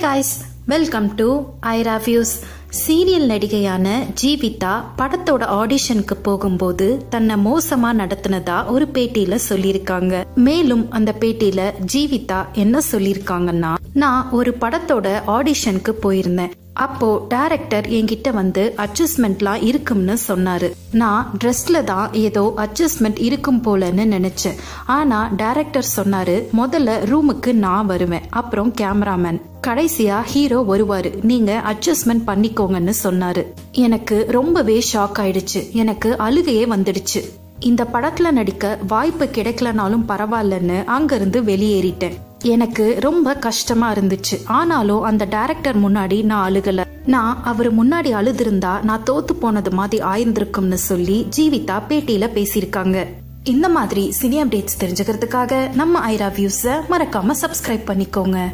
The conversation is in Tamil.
Guys welcome to Aira views serial நடிகையான Jeevitha படத்தோட ஆடிஷனுக்கு போகும்போது தன்னை மோசமா நடத்தினதா ஒரு பேட்டியில சொல்லியிருக்காங்க. மேலும் அந்த பேட்டியில ஜீவிதா என்ன சொல்லியிருக்காங்கன்னா நான் ஒரு படத்தோட ஆடிஷனுக்கு போயிருந்தேன். அப்போ டைரக்டர் என்கிட்ட வந்து அட்ஜஸ்ட்மெண்ட்லாம் இருக்கும்னு சொன்னாரு. நான் ட்ரெஸ்ல தான் ஏதோ அட்ஜஸ்ட்மெண்ட் இருக்கும் போலன்னு நினைச்சேன். ஆனா டைரக்டர் சொன்னாரு முதல்ல ரூமுக்கு நான் வருவேன். அப்புறம் கேமராமேன். கடைசியா ஹீரோ வருவாரு. நீங்க அட்ஜஸ்ட்மெண்ட் பண்ணிக்கோங்கன்னு சொன்னாரு. எனக்கு ரொம்பவே ஷாக் ஆயிடுச்சு. எனக்கு அழுகையே வந்துடுச்சு. இந்த படத்துல நடிக்க வாய்ப்பு கிடைக்கலனாலும் பரவாயில்லன்னு அங்கிருந்து வெளியேறிட்டேன். எனக்கு ரொம்ப கஷ்டமா இருந்துச்சு. ஆனாலும் அந்த டைரக்டர் முன்னாடி நான் அழுகல. நான் அவர் முன்னாடி அழுதிருந்தா நான் தோத்து போனது மாதிரி ஆயிருந்திருக்கும்னு சொல்லி ஜீவிதா பேட்டியில பேசியிருக்காங்க. இந்த மாதிரி சினி அப்டேட்ஸ் தெரிஞ்சுக்கிறதுக்காக நம்ம ஐரா வியூஸ மறக்காம சப்ஸ்கிரைப் பண்ணிக்கோங்க.